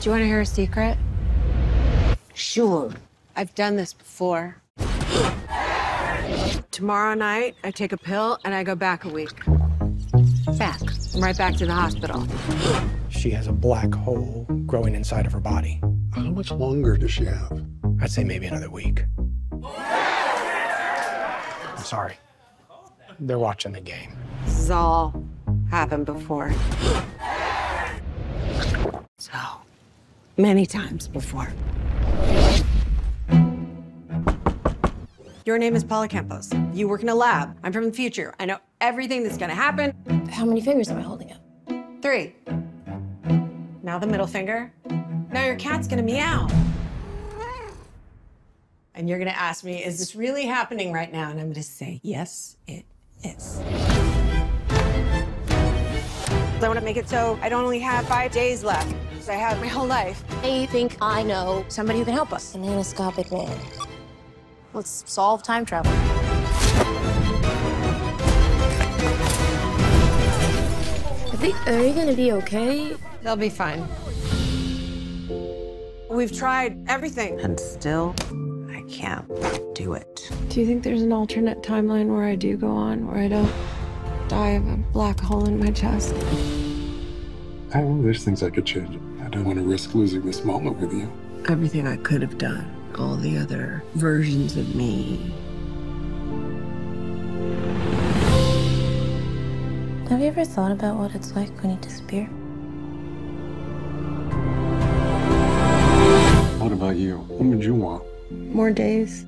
Do you want to hear a secret? Sure. I've done this before. Tomorrow night, I take a pill and I go back a week. Back. I'm right back to the hospital. She has a black hole growing inside of her body. How much longer does she have? I'd say maybe another week. I'm sorry. They're watching the game. This has all happened before. Many times before. Your name is Paula Campos. You work in a lab. I'm from the future. I know everything that's gonna happen. How many fingers am I holding up? Three. Now the middle finger. Now your cat's gonna meow. And you're gonna ask me, is this really happening right now? And I'm gonna say, yes, it is. I wanna make it so I don't only have five days left. So I have my whole life. I think I know somebody who can help us. An anoscopic man. Let's solve time travel. Are they, are you gonna be okay? They'll be fine. We've tried everything. And still, I can't do it. Do you think there's an alternate timeline where I do go on, where I don't die of a black hole in my chest? Oh, I know there's things I could change. I don't want to risk losing this moment with you. Everything I could have done, all the other versions of me. Have you ever thought about what it's like when you disappear? What about you? What would you want? More days.